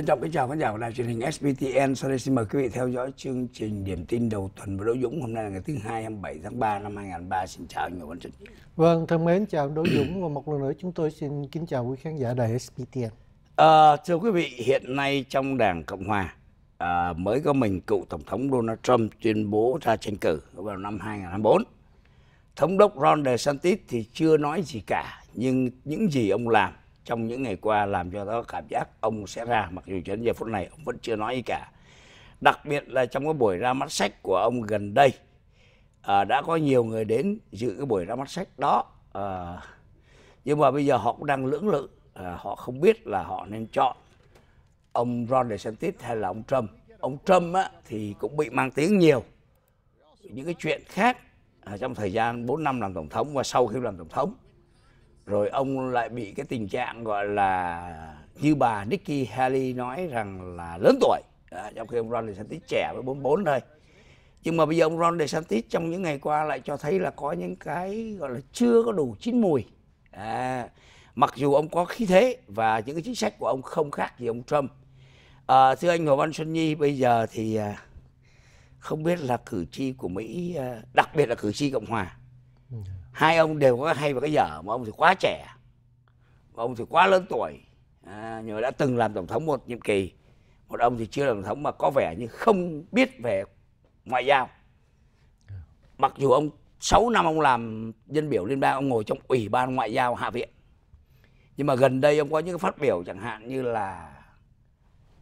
Trân trọng kính chào khán giả của đài truyền hình SBTN. Sau đây xin mời quý vị theo dõi chương trình điểm tin đầu tuần với Đỗ Dũng. Hôm nay là ngày thứ hai 27 tháng 3 năm 2003. Xin chào anh Nguyễn Trân. Vâng, thân mến chào Đỗ Dũng và một lần nữa chúng tôi xin kính chào quý khán giả đài SBTN. À, thưa quý vị, hiện nay trong Đảng Cộng Hòa à, mới có mình cựu Tổng thống Donald Trump tuyên bố ra tranh cử vào năm 2024. Thống đốc Ron DeSantis thì chưa nói gì cả, nhưng những gì ông làm trong những ngày qua làm cho nó cảm giác ông sẽ ra mặc dù cho đến giờ phút này ông vẫn chưa nói gì cả. Đặc biệt là trong cái buổi ra mắt sách của ông gần đây à, đã có nhiều người đến dự cái buổi ra mắt sách đó à, nhưng mà bây giờ họ cũng đang lưỡng lự à, họ không biết là họ nên chọn ông Ron DeSantis hay là ông Trump. Ông Trump á, thì cũng bị mang tiếng nhiều. Những cái chuyện khác à, trong thời gian 4 năm làm tổng thống và sau khi làm tổng thống rồi ông lại bị cái tình trạng gọi là như bà Nikki Haley nói rằng là lớn tuổi. À, trong khi ông Ron DeSantis trẻ với 44 thôi. Nhưng mà bây giờ ông Ron DeSantis trong những ngày qua lại cho thấy là có những cái gọi là chưa có đủ chín mùi. À, mặc dù ông có khí thế và những cái chính sách của ông không khác gì ông Trump. À, thưa anh Hồ Văn Xuân Nhi bây giờ thì à, không biết là cử tri của Mỹ à, đặc biệt là cử tri Cộng Hòa hai ông đều có hay và cái dở mà ông thì quá trẻ mà ông thì quá lớn tuổi. À, nhưng mà đã từng làm tổng thống một nhiệm kỳ. Một ông thì chưa làm tổng thống mà có vẻ như không biết về ngoại giao. Mặc dù ông 6 năm ông làm dân biểu liên bang ông ngồi trong ủy ban ngoại giao hạ viện. Nhưng mà gần đây ông có những phát biểu chẳng hạn như là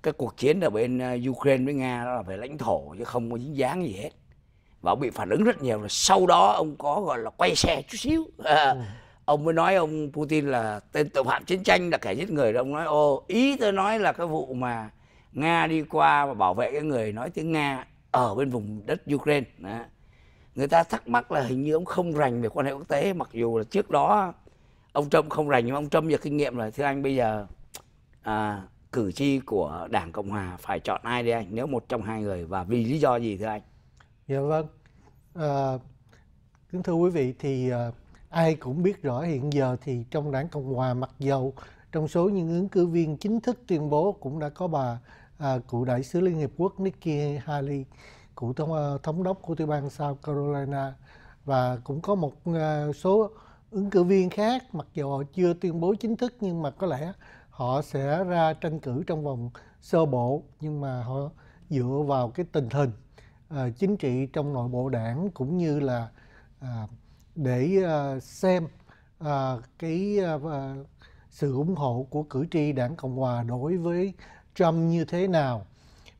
cái cuộc chiến ở bên à, Ukraine với Nga đó là về lãnh thổ chứ không có dính dáng gì hết và ông bị phản ứng rất nhiều là sau đó ông có gọi là quay xe chút xíu. À, ừ. ông mới nói ông Putin là tên tội phạm chiến tranh là kẻ giết người ông nói ô ý tôi nói là cái vụ mà Nga đi qua và bảo vệ cái người nói tiếng Nga ở bên vùng đất Ukraine. Đó. người ta thắc mắc là hình như ông không rành về quan hệ quốc tế mặc dù là trước đó ông Trump không rành nhưng ông Trump giờ kinh nghiệm rồi thưa anh bây giờ à, cử tri của Đảng Cộng Hòa phải chọn ai đây anh? Nếu một trong hai người và vì lý do gì thưa anh Dạ vâng. À, kính thưa quý vị thì à, ai cũng biết rõ hiện giờ thì trong đảng Cộng hòa mặc dầu trong số những ứng cử viên chính thức tuyên bố cũng đã có bà à, cựu đại sứ Liên Hiệp Quốc Nikki Haley, cựu thống, à, thống đốc của tiểu bang South Carolina và cũng có một à, số ứng cử viên khác mặc dù họ chưa tuyên bố chính thức nhưng mà có lẽ họ sẽ ra tranh cử trong vòng sơ bộ nhưng mà họ dựa vào cái tình hình uh, chính trị trong nội bộ đảng cũng như là uh, để uh, xem uh, cái uh, sự ủng hộ của cử tri đảng cộng hòa đối với Trump như thế nào.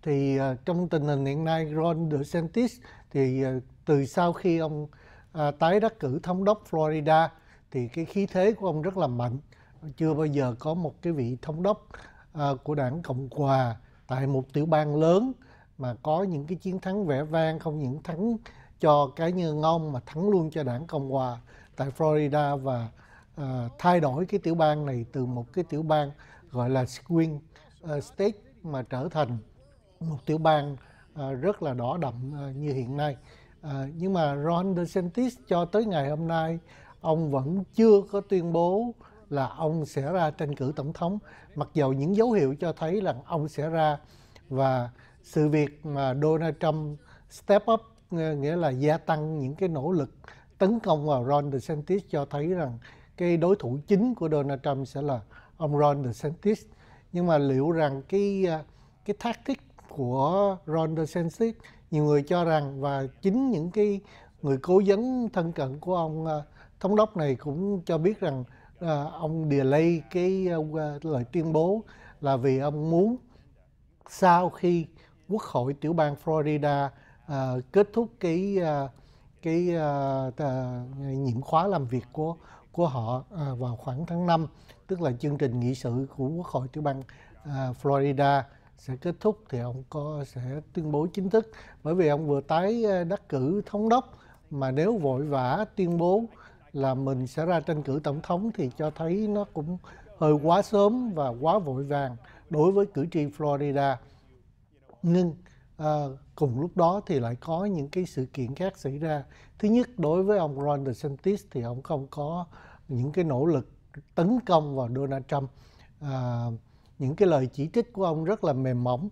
Thì uh, trong tình hình hiện nay Ron DeSantis thì uh, từ sau khi ông uh, tái đắc cử thống đốc Florida thì cái khí thế của ông rất là mạnh. Chưa bao giờ có một cái vị thống đốc uh, của đảng cộng hòa tại một tiểu bang lớn mà có những cái chiến thắng vẻ vang không những thắng cho cá nhân ông mà thắng luôn cho đảng Cộng hòa tại Florida và uh, thay đổi cái tiểu bang này từ một cái tiểu bang gọi là swing uh, ờ, state mà trở thành một tiểu bang uh, rất là đỏ đậm uh, như hiện nay. Uh, nhưng mà Ron DeSantis cho tới ngày hôm nay ông vẫn chưa có tuyên bố là ông sẽ ra tranh cử tổng thống mặc dầu những dấu hiệu cho thấy là ông sẽ ra và sự việc mà Donald Trump step up ờ, nghĩa là gia tăng những cái nỗ lực tấn công vào Ron DeSantis cho thấy rằng cái đối thủ chính của Donald Trump sẽ là ông Ron DeSantis. Nhưng mà liệu rằng cái ờ, cái tactic của Ron DeSantis nhiều người cho rằng và chính những cái người cố vấn thân cận của ông ờ, thống đốc này cũng cho biết rằng à, ông delay cái uh, lời tuyên bố là vì ông muốn sau khi Quốc hội tiểu bang Florida uh, kết thúc cái uh, cái uh, uh, nhiệm khóa làm việc của của họ uh, vào khoảng tháng 5 tức là chương trình nghị sự của Quốc hội tiểu bang uh, Florida sẽ kết thúc thì ông có sẽ tuyên bố chính thức. Bởi vì ông vừa tái đắc cử thống đốc mà nếu vội vã tuyên bố là mình sẽ ra tranh cử tổng thống thì cho thấy nó cũng hơi quá sớm và quá vội vàng đối với cử tri Florida nhưng à, ờ, cùng lúc đó thì lại có những cái sự kiện khác xảy ra. Thứ nhất đối với ông Ron DeSantis thì ông không có những cái nỗ lực tấn công vào Donald Trump. À, những cái lời chỉ trích của ông rất là mềm mỏng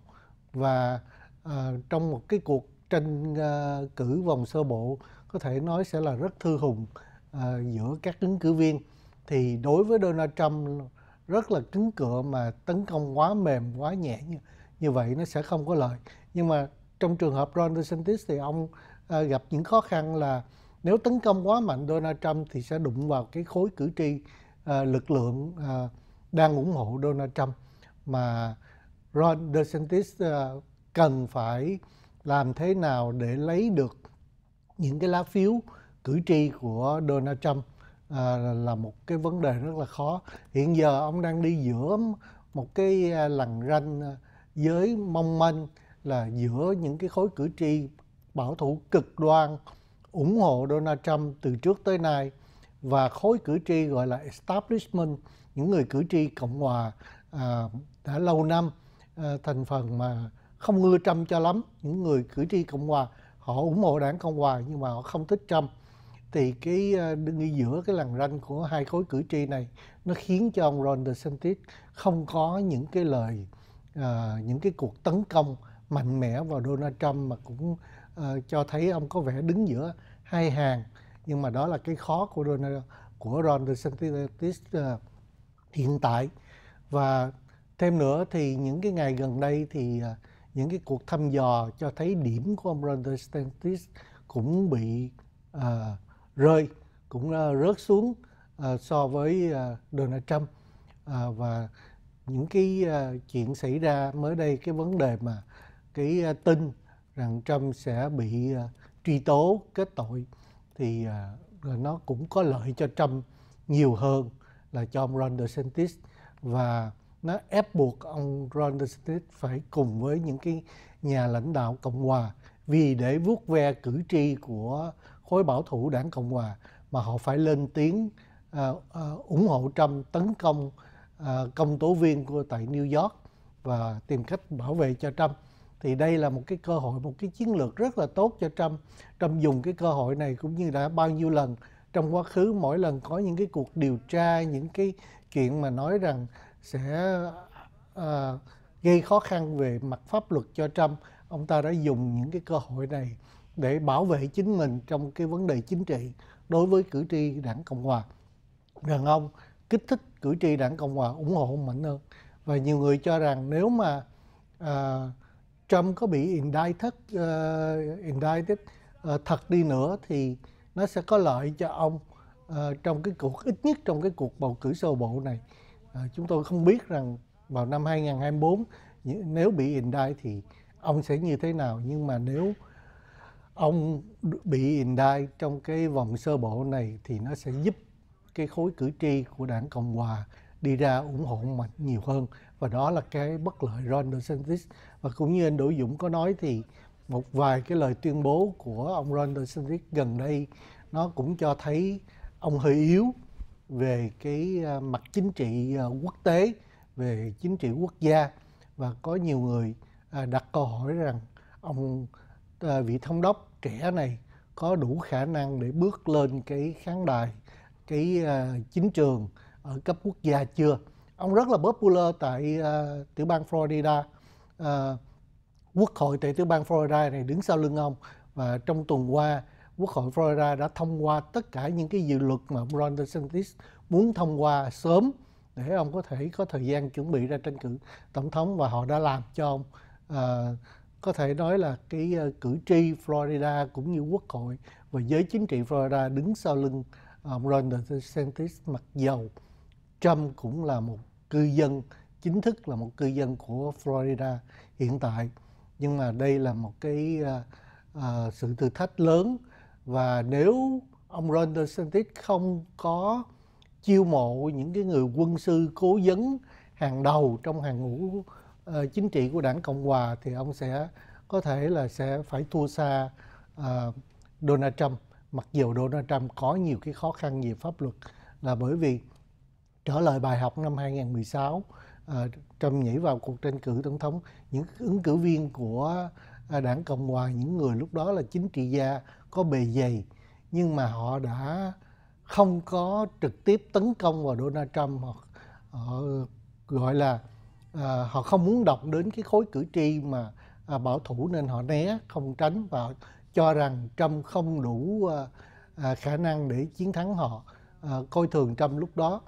và à, trong một cái cuộc tranh à, cử vòng sơ bộ có thể nói sẽ là rất thư hùng à, giữa các ứng cử viên. Thì đối với Donald Trump rất là cứng cựa mà tấn công quá mềm quá nhẹ như, như vậy nó sẽ không có lợi. Nhưng mà trong trường hợp Ron DeSantis thì ông uh, gặp những khó khăn là nếu tấn công quá mạnh Donald Trump thì sẽ đụng vào cái khối cử tri uh, lực lượng uh, đang ủng hộ Donald Trump. Mà Ron DeSantis uh, cần phải làm thế nào để lấy được những cái lá phiếu cử tri của Donald Trump? À, là một cái vấn đề rất là khó. Hiện giờ ông đang đi giữa một cái à, lằn ranh với mong manh là giữa những cái khối cử tri bảo thủ cực đoan ủng hộ Donald Trump từ trước tới nay và khối cử tri gọi là establishment những người cử tri cộng hòa à, đã lâu năm à, thành phần mà không ưa Trump cho lắm. Những người cử tri cộng hòa họ ủng hộ đảng cộng hòa nhưng mà họ không thích Trump. Thì cái à, đứng giữa cái làn ranh của hai khối cử tri này nó khiến cho ông Ron DeSantis không có những cái lời uh, những cái cuộc tấn công mạnh mẽ vào Donald Trump mà cũng uh, cho thấy ông có vẻ đứng giữa hai hàng. Nhưng mà đó là cái khó của Donald của Ron DeSantis uh, hiện tại. Và thêm nữa thì những cái ngày gần đây thì uh, những cái cuộc thăm dò cho thấy điểm của ông Ron DeSantis cũng bị uh, rơi cũng uh, rớt xuống uh, so với uh, Donald Trump. Uh, và những cái uh, chuyện xảy ra mới đây cái vấn đề mà cái uh, tin rằng Trump sẽ bị uh, truy tố kết tội thì uh, nó cũng có lợi cho Trump nhiều hơn là cho ông Ron DeSantis. Và nó ép buộc ông Ron DeSantis phải cùng với những cái nhà lãnh đạo Cộng hòa vì để vuốt ve cử tri của khối bảo thủ đảng Cộng hòa mà họ phải lên tiếng uh, uh, ủng hộ Trump tấn công uh, À, công tố viên của tại New York và tìm cách bảo vệ cho Trump. Thì đây là một cái cơ hội một cái chiến lược rất là tốt cho Trump. Trump dùng cái cơ hội này cũng như đã bao nhiêu lần trong quá khứ mỗi lần có những cái cuộc điều tra những cái chuyện mà nói rằng sẽ uh, gây khó khăn về mặt pháp luật cho Trump ông ta đã dùng những cái cơ hội này để bảo vệ chính mình trong cái vấn đề chính trị đối với cử tri đảng cộng hòa. Rằng ông kích thích cử tri đảng cộng hòa ủng hộ mạnh hơn và nhiều người cho rằng nếu mà uh, Trump có bị indicted, uh, indicted uh, thật đi nữa thì nó sẽ có lợi cho ông uh, trong cái cuộc ít nhất trong cái cuộc bầu cử sơ bộ này. Uh, chúng tôi không biết rằng vào năm 2024 nếu bị indict thì ông sẽ như thế nào nhưng mà nếu ông bị indict trong cái vòng sơ bộ này thì nó sẽ giúp cái khối cử tri của đảng Cộng hòa đi ra ủng hộ mạnh nhiều hơn. Và đó là cái bất lợi Ron DeSantis. Và cũng như anh Đỗ Dũng có nói thì một vài cái lời tuyên bố của ông Ron DeSantis gần đây, nó cũng cho thấy ông hơi yếu về cái à, mặt chính trị à, quốc tế, về chính trị quốc gia. Và có nhiều người à, đặt câu hỏi rằng ông vị thống đốc trẻ này có đủ khả năng để bước lên cái khán đài cái ờ, chính trường ở cấp quốc gia chưa? Ông rất là popular tại uh, tiểu bang Florida. Uh, quốc hội tại tiểu bang Florida này đứng sau lưng ông và trong tuần qua quốc hội Florida đã thông qua tất cả những cái dự luật mà ông Ron DeSantis muốn thông qua sớm để ông có thể có thời gian chuẩn bị ra tranh cử tổng thống và họ đã làm cho ông. Uh, có thể nói là cái uh, cử tri Florida cũng như quốc hội và giới chính trị Florida đứng sau lưng ông Ron DeSantis mặc dầu Trump cũng là một cư dân chính thức là một cư dân của Florida hiện tại. Nhưng mà đây là một cái uh, uh, sự thử thách lớn. Và nếu ông Ron DeSantis không có chiêu mộ những cái người quân sư cố vấn hàng đầu trong hàng ngũ uh, chính trị của đảng Cộng hòa thì ông sẽ có thể là sẽ phải thua xa uh, Donald Trump mặc dù Donald Trump có nhiều cái khó khăn về pháp luật là bởi vì trở lại bài học năm 2016 à, ờ, Trump nhảy vào cuộc tranh cử tổng thống những ứng cử viên của ờ, đảng Cộng hòa những người lúc đó là chính trị gia có bề dày nhưng mà họ đã không có trực tiếp tấn công vào Donald Trump hoặc họ gọi là à, họ không muốn động đến cái khối cử tri mà à, bảo thủ nên họ né không tránh và cho rằng Trump không đủ ờ, ờ, khả năng để chiến thắng họ ờ, coi thường Trump lúc đó.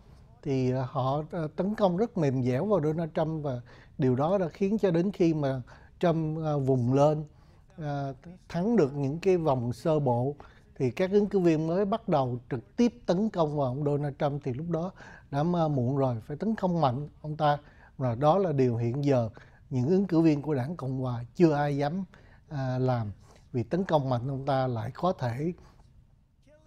Thì họ tấn công rất mềm dẻo vào Donald Trump và điều đó đã khiến cho đến khi mà Trump vùng lên thắng được những cái vòng sơ bộ, thì các ứng cử viên mới bắt đầu trực tiếp tấn công vào ông Donald Trump. Thì lúc đó đã muộn rồi, phải tấn công mạnh ông ta. Và đó là điều hiện giờ những ứng cử viên của đảng Cộng hòa chưa ai dám làm vì tấn công mạnh ông ta lại có thể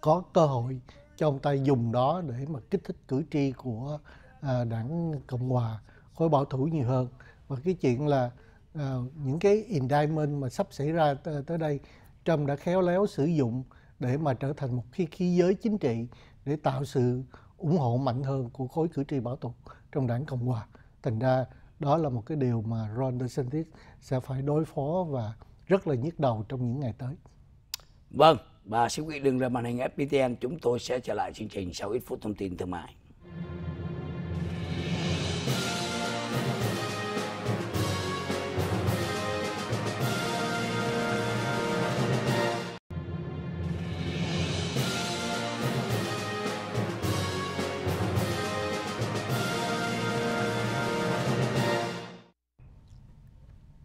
có cơ hội cho ông ta dùng đó để mà kích thích cử tri của à, đảng Cộng hòa khối bảo thủ nhiều hơn và cái chuyện là à, những cái indictment mà sắp xảy ra tới đây Trump đã khéo léo sử dụng để mà trở thành một cái khí giới chính trị để tạo sự ủng hộ mạnh hơn của khối cử tri bảo thủ trong đảng Cộng hòa. Thành ra đó là một cái điều mà Ron DeSantis sẽ phải đối phó và rất là nhức đầu trong những ngày tới. Vâng, và xin quý vị đừng rời màn hình FPTN, chúng tôi sẽ trở lại chương trình sau ít phút thông tin thương mại.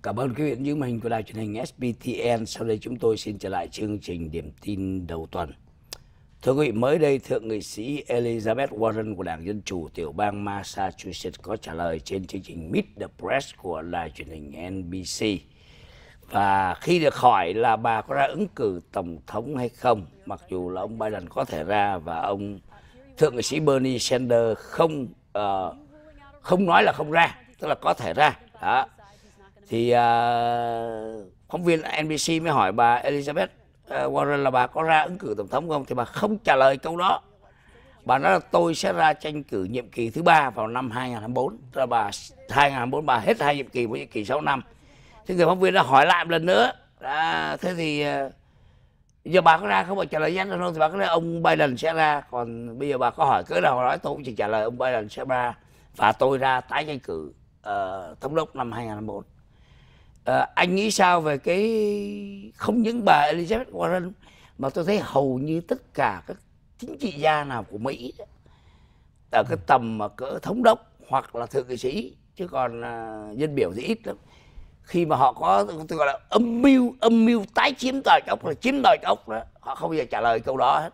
Cảm ơn quý vị những màn hình của đài truyền hình SBTN. Sau đây chúng tôi xin trở lại chương trình điểm tin đầu tuần. Thưa quý vị, mới đây Thượng nghị sĩ Elizabeth Warren của Đảng Dân Chủ tiểu bang Massachusetts có trả lời trên chương trình Meet the Press của đài truyền hình NBC. Và khi được hỏi là bà có ra ứng cử tổng thống hay không, mặc dù là ông Biden có thể ra và ông Thượng nghị sĩ Bernie Sanders không uh, không nói là không ra, tức là có thể ra. Đó thì uh, phóng viên NBC mới hỏi bà Elizabeth uh, Warren là bà có ra ứng cử tổng thống không? Thì bà không trả lời câu đó. Bà nói là tôi sẽ ra tranh cử nhiệm kỳ thứ ba vào năm 2024 tức là bà 2024 bà hết hai nhiệm kỳ với nhiệm kỳ 6 năm. Thế người phóng viên đã hỏi lại một lần nữa. À, thế thì uh, giờ bà có ra không? Bà trả lời nhanh không? Thì bà có nói ông Biden sẽ ra. Còn bây giờ bà có hỏi cỡ nào nói tôi cũng chỉ trả lời ông Biden sẽ ra và tôi ra tái tranh cử uh, thống đốc năm 2024 à, anh nghĩ sao về cái không những bà Elizabeth Warren mà tôi thấy hầu như tất cả các chính trị gia nào của Mỹ ở cái tầm mà cỡ thống đốc hoặc là thượng nghị sĩ chứ còn uh, dân biểu thì ít lắm. Khi mà họ có tôi gọi là âm mưu âm mưu tái chiếm tòa ốc là chiếm tòa ốc đó họ không bao giờ trả lời câu đó hết.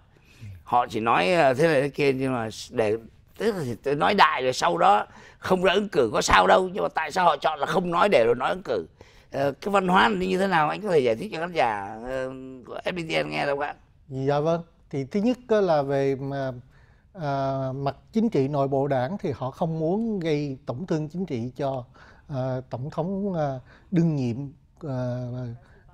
Họ chỉ nói à, thế này thế kia nhưng mà để tức là tôi nói đại rồi sau đó không ra ứng cử có sao đâu nhưng mà tại sao họ chọn là không nói để rồi nói ứng cử? Ờ, cái văn hóa như thế nào anh có thể giải thích cho khán giả ờ, của FPTN nghe được không ạ? Dạ vâng. Thì thứ nhất là về mà à, mặt chính trị nội bộ đảng thì họ không muốn gây tổn thương chính trị cho à, tổng thống à, đương nhiệm à,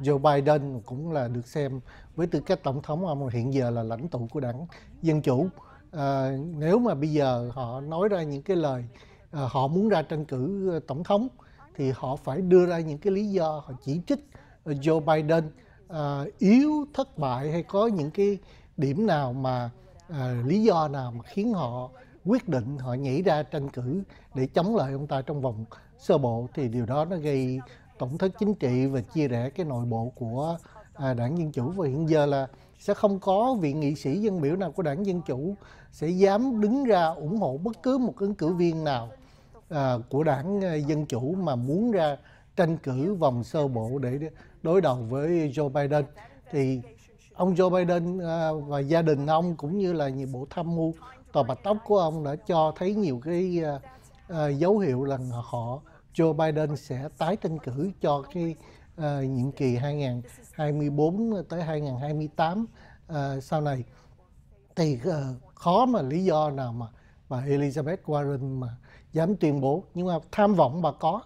Joe Biden cũng là được xem với tư cách tổng thống ông hiện giờ là lãnh tụ của đảng dân chủ à, nếu mà bây giờ họ nói ra những cái lời à, họ muốn ra tranh cử tổng thống thì họ phải đưa ra những cái lý do họ chỉ trích ờ, Joe Biden uh, yếu thất bại hay có những cái điểm nào mà uh, lý do nào mà khiến họ quyết định họ nhảy ra tranh cử để chống lại ông ta trong vòng sơ bộ thì điều đó nó gây tổn thất chính trị và chia rẽ cái nội bộ của à, đảng Dân Chủ. Và hiện giờ là sẽ không có vị nghị sĩ dân biểu nào của đảng Dân Chủ sẽ dám đứng ra ủng hộ bất cứ một ứng cử viên nào à, của đảng ờ, Dân Chủ mà muốn ra tranh cử vòng sơ bộ để đối đầu với Joe Biden. Thì ông Joe Biden à, và gia đình ông cũng như là nhiều bộ tham mưu tòa bạch tóc của ông đã cho thấy nhiều cái à, à, dấu hiệu là họ Joe Biden sẽ tái tranh cử cho cái à, nhiệm kỳ 2024 tới 2028 à, sau này. Thì à, khó mà lý do nào mà bà Elizabeth Warren mà dám tuyên bố. Nhưng mà tham vọng bà có.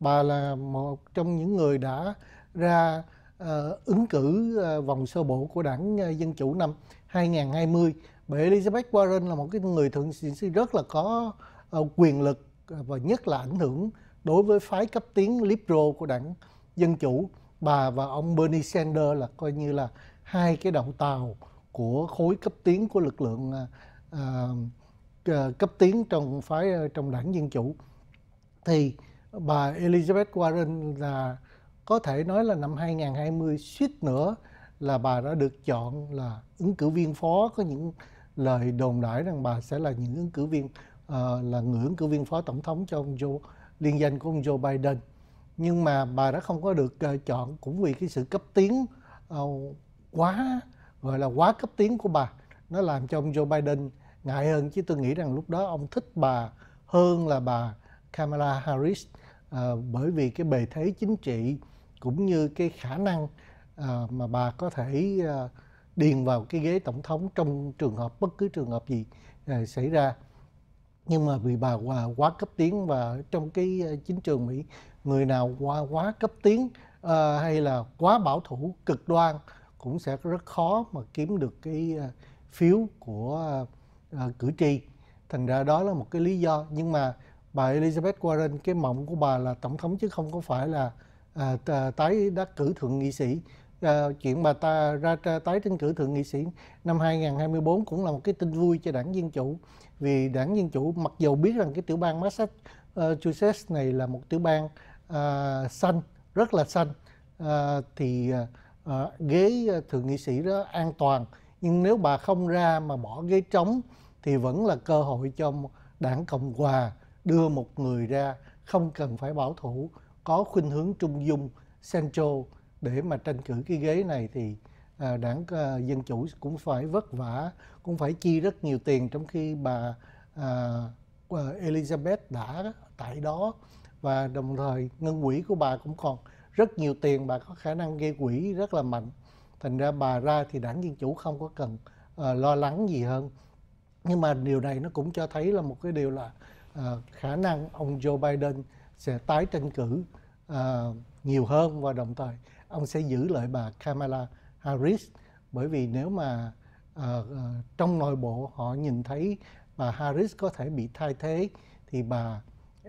Bà là một trong những người đã ra uh, ứng cử uh, vòng sơ bộ của đảng uh, Dân Chủ năm 2020 bà Elizabeth Warren là một cái người thượng sĩ rất là có uh, quyền lực và nhất là ảnh hưởng đối với phái cấp tiến liberal của đảng Dân Chủ. Bà và ông Bernie Sanders là coi như là hai cái đầu tàu của khối cấp tiến của lực lượng uh, Ờ, cấp tiến trong phái ờ, trong đảng dân chủ. Thì bà Elizabeth Warren là có thể nói là năm 2020 suýt nữa là bà đã được chọn là ứng cử viên phó. Có những lời đồn đại rằng bà sẽ là những ứng cử viên uh, là người ứng cử viên phó tổng thống cho ông Joe liên danh của ông Joe Biden. Nhưng mà bà đã không có được uh, chọn cũng vì cái sự cấp tiến uh, quá gọi là quá cấp tiến của bà. Nó làm cho ông Joe Biden ngại hơn chứ tôi nghĩ rằng lúc đó ông thích bà hơn là bà Kamala Harris à, bởi vì cái bề thế chính trị cũng như cái khả năng à, mà bà có thể à, điền vào cái ghế tổng thống trong trường hợp bất cứ trường hợp gì à, xảy ra. Nhưng mà vì bà quá, quá cấp tiến và trong cái chính trường Mỹ người nào quá quá cấp tiến à, hay là quá bảo thủ cực đoan cũng sẽ rất khó mà kiếm được cái à, phiếu của Ờ, cử tri. Thành ra đó là một cái lý do. Nhưng mà bà Elizabeth Warren cái mộng của bà là tổng thống chứ không có phải là uh, tái đắc cử thượng nghị sĩ. Uh, chuyện bà ta ra tái tranh cử thượng nghị sĩ năm 2024 cũng là một cái tin vui cho đảng Dân Chủ. Vì đảng Dân Chủ mặc dù biết rằng cái tiểu bang Massachusetts này là một tiểu bang uh, xanh rất là xanh uh, thì uh, ghế thượng nghị sĩ đó an toàn nhưng nếu bà không ra mà bỏ ghế trống thì vẫn là cơ hội cho đảng Cộng hòa đưa một người ra không cần phải bảo thủ có khuynh hướng trung dung central để mà tranh cử cái ghế này thì à, đảng à, dân chủ cũng phải vất vả cũng phải chi rất nhiều tiền trong khi bà à, à, Elizabeth đã tại đó. Và đồng thời ngân quỹ của bà cũng còn rất nhiều tiền bà có khả năng gây quỹ rất là mạnh thành ra bà ra thì đảng dân chủ không có cần uh, lo lắng gì hơn. Nhưng mà điều này nó cũng cho thấy là một cái điều là uh, khả năng ông Joe Biden sẽ tái tranh cử uh, nhiều hơn và đồng thời ông sẽ giữ lại bà Kamala Harris. Bởi vì nếu mà uh, uh, trong nội bộ họ nhìn thấy bà Harris có thể bị thay thế thì bà uh,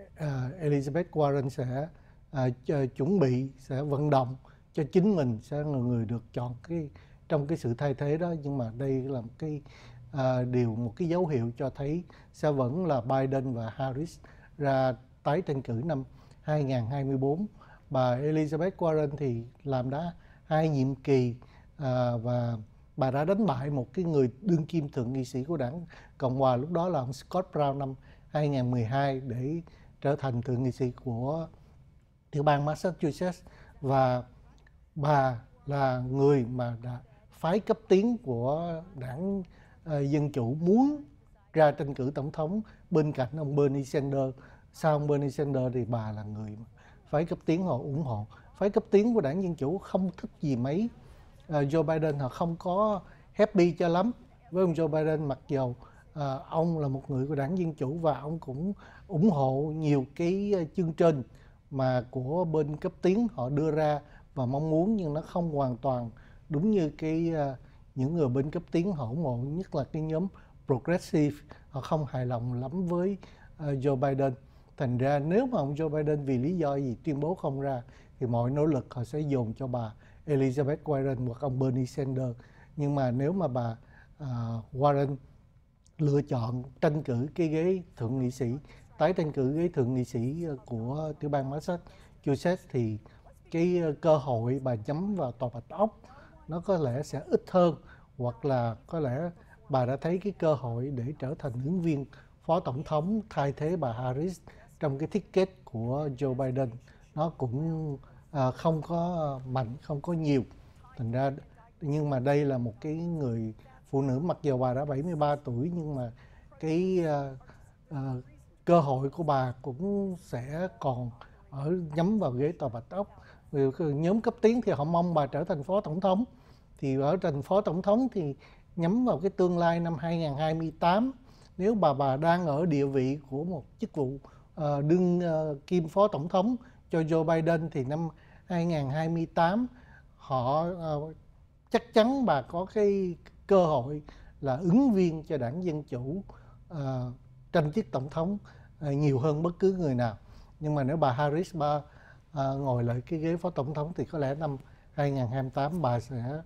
Elizabeth Warren sẽ uh, chuẩn bị sẽ vận động cho chính mình sẽ là người được chọn cái trong cái sự thay thế đó. Nhưng mà đây là một cái uh, điều một cái dấu hiệu cho thấy sẽ vẫn là Biden và Harris ra tái tranh cử năm 2024 bà Elizabeth Warren thì làm đã hai nhiệm kỳ à, và bà đã đánh bại một cái người đương kim thượng nghị sĩ của đảng Cộng hòa lúc đó là ông Scott Brown năm 2012 để trở thành thượng nghị sĩ của tiểu bang Massachusetts. Và bà là người mà đã phái cấp tiến của đảng uh, Dân Chủ muốn ra tranh cử tổng thống. Bên cạnh ông Bernie Sanders. Sau ông Bernie Sanders thì bà là người phái cấp tiến họ ủng hộ. Phái cấp tiến của đảng dân chủ không thích gì mấy. Uh, Joe Biden họ không có happy cho lắm với ông Joe Biden. Mặc dù uh, ờ, ông là một người của đảng dân chủ và ông cũng ủng hộ nhiều cái chương trình mà của bên cấp tiến họ đưa ra và mong muốn nhưng nó không hoàn toàn đúng như cái uh, những người bên cấp tiến họ ủng hộ nhất là cái nhóm progressive họ không hài lòng lắm với uh, Joe Biden. Thành ra nếu mà ông Joe Biden vì lý do gì tuyên bố không ra thì mọi nỗ lực họ sẽ dồn cho bà Elizabeth Warren hoặc ông Bernie Sanders. Nhưng mà nếu mà bà uh, Warren lựa chọn tranh cử cái ghế thượng nghị sĩ tái tranh cử ghế thượng nghị sĩ của tiểu bang Massachusetts thì cái ờ, cơ hội bà nhắm vào tòa bạch ốc nó có lẽ sẽ ít hơn hoặc là có lẽ bà đã thấy cái cơ hội để trở thành ứng viên phó tổng thống thay thế bà Harris trong cái thiết kế của Joe Biden. Nó cũng à, không có mạnh không có nhiều. Thành ra nhưng mà đây là một cái người phụ nữ mặc dù bà đã 73 tuổi nhưng mà cái à, à, cơ hội của bà cũng sẽ còn ở nhắm vào ghế tòa bạch ốc nhóm cấp tiến thì họ mong bà trở thành phó tổng thống thì ở thành phó tổng thống thì nhắm vào cái tương lai năm 2028 nếu bà bà đang ở địa vị của một chức vụ uh, đương uh, kim phó tổng thống cho Joe Biden thì năm 2028 họ uh, chắc chắn bà có cái cơ hội là ứng viên cho đảng Dân Chủ uh, tranh chức tổng thống uh, nhiều hơn bất cứ người nào. Nhưng mà nếu bà Harris bà à, ngồi lại cái ghế phó tổng thống thì có lẽ năm 2028 bà sẽ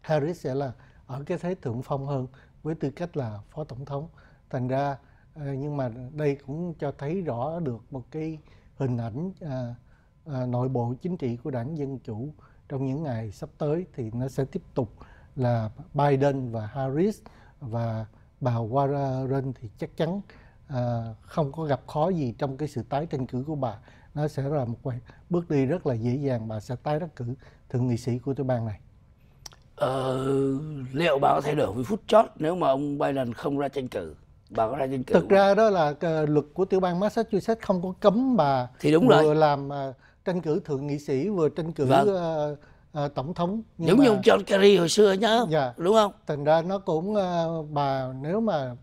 Harris sẽ là ở cái thế thượng phong hơn với tư cách là phó tổng thống. Thành ra à, nhưng mà đây cũng cho thấy rõ được một cái hình ảnh à, à, nội bộ chính trị của đảng Dân Chủ trong những ngày sắp tới thì nó sẽ tiếp tục là Biden và Harris và bà Warren thì chắc chắn à, không có gặp khó gì trong cái sự tái tranh cử của bà nó sẽ là một bước đi rất là dễ dàng bà sẽ tái đắc cử thượng nghị sĩ của tiểu bang này. Ờ, liệu bà có thay đổi với phút chót nếu mà ông Biden không ra tranh cử? Bà có ra tranh cử thực ra đó là luật của tiểu bang Massachusetts không có cấm bà thì đúng vừa rồi làm uh, tranh cử thượng nghị sĩ vừa tranh cử vâng. uh, uh, tổng thống. Nhưng giống mà, như ông John Kerry hồi xưa nhá dạ, đúng không? Thành ra nó cũng uh, bà nếu mà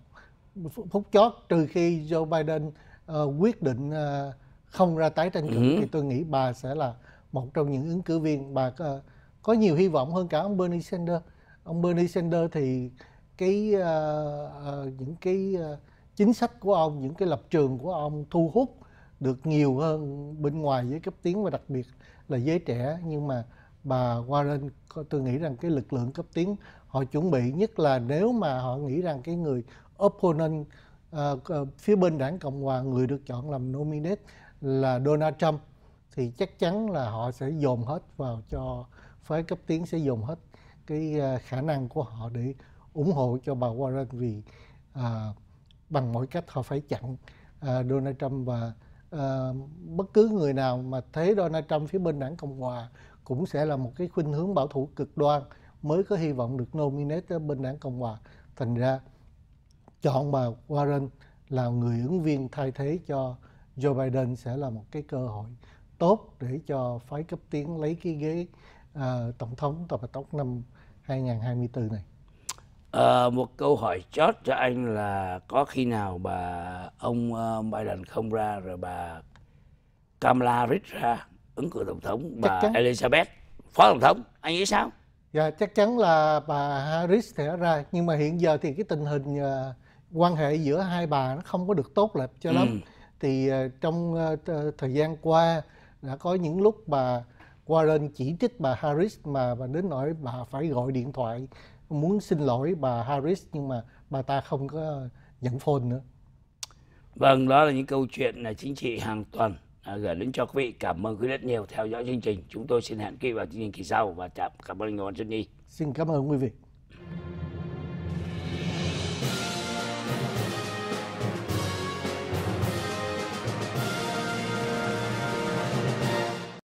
phút chót trừ khi Joe Biden uh, quyết định uh, không ra tái tranh cử ừ. thì tôi nghĩ bà sẽ là một trong những ứng cử viên. Bà có, có nhiều hy vọng hơn cả ông Bernie Sanders. Ông Bernie Sanders thì cái uh, uh, những cái uh, chính sách của ông những cái lập trường của ông thu hút được nhiều hơn bên ngoài với cấp tiến và đặc biệt là giới trẻ. Nhưng mà bà Warren tôi nghĩ rằng cái lực lượng cấp tiến họ chuẩn bị nhất là nếu mà họ nghĩ rằng cái người opponent uh, phía bên đảng cộng hòa người được chọn làm nominate là Donald Trump thì chắc chắn là họ sẽ dồn hết vào cho phái cấp tiến sẽ dồn hết cái ờ, khả năng của họ để ủng hộ cho bà Warren vì à, bằng mọi cách họ phải chặn à, Donald Trump và à, bất cứ người nào mà thấy Donald Trump phía bên đảng Cộng hòa cũng sẽ là một cái khuynh hướng bảo thủ cực đoan mới có hy vọng được nominate ở bên đảng Cộng hòa. Thành ra chọn bà Warren là người ứng viên thay thế cho Joe Biden sẽ là một cái cơ hội tốt để cho phái cấp tiến lấy cái ghế uh, tổng thống tổng thống năm 2024 này. À, một câu hỏi chót cho anh là có khi nào bà ông uh, Biden không ra rồi bà Kamala Harris ra ứng cử tổng thống bà Elizabeth phó tổng thống anh nghĩ sao? Dạ chắc chắn là bà Harris sẽ ra nhưng mà hiện giờ thì cái tình hình uh, quan hệ giữa hai bà nó không có được tốt đẹp cho lắm. Thì uh, trong uh, thời gian qua đã có những lúc bà Warren chỉ trích bà Harris mà bà đến nỗi bà phải gọi điện thoại muốn xin lỗi bà Harris nhưng mà bà ta không có nhận phone nữa. Vâng, đó là những câu chuyện là chính trị hàng tuần à, gửi đến cho quý vị. Cảm ơn quý vị rất nhiều theo dõi chương trình. Chúng tôi xin hẹn quý vị vào chương trình kỳ sau và chào cảm ơn anh Văn Xuân Nhi. Xin cảm ơn quý vị.